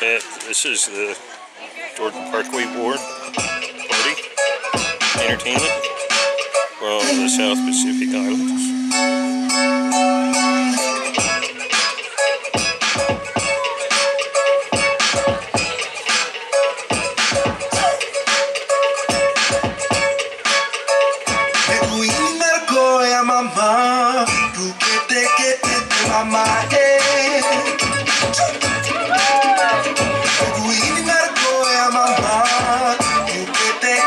this is the Jordan Parkway Ward Party Entertainment from the South Pacific Islands. Eguinarko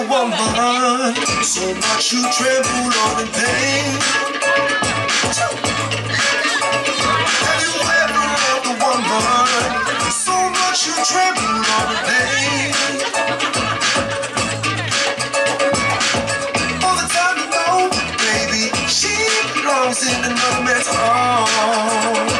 a woman So much you tremble on in pain Have you ever loved a woman so much you tremble on the pain? All the time you know, baby, she belongs in another man's arms. Oh.